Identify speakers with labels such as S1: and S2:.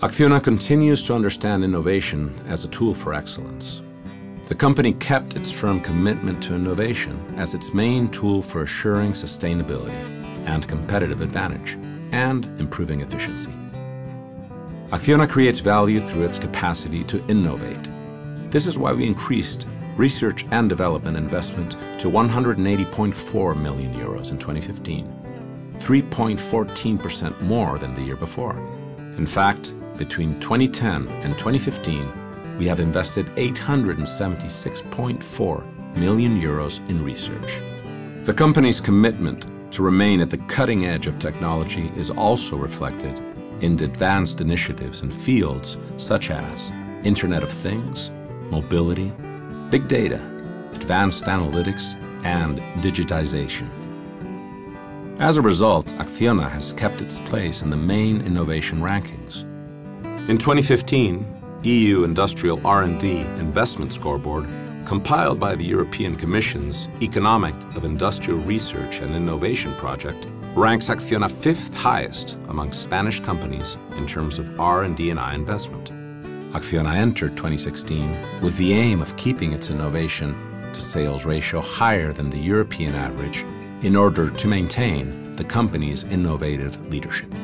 S1: Acciona continues to understand innovation as a tool for excellence. The company kept its firm commitment to innovation as its main tool for assuring sustainability and competitive advantage and improving efficiency. Acciona creates value through its capacity to innovate. This is why we increased research and development investment to 180.4 million euros in 2015, 3.14% more than the year before. In fact, between 2010 and 2015, we have invested 876.4 million euros in research. The company's commitment to remain at the cutting edge of technology is also reflected in advanced initiatives in fields such as Internet of Things, mobility, big data, advanced analytics, and digitization. As a result, Acciona has kept its place in the main innovation rankings. In 2015, EU Industrial R&D Investment Scoreboard, compiled by the European Commission's Economic of Industrial Research and Innovation project, ranks Acciona fifth highest among Spanish companies in terms of R&D and I investment. Acciona entered 2016 with the aim of keeping its innovation to sales ratio higher than the European average in order to maintain the company's innovative leadership.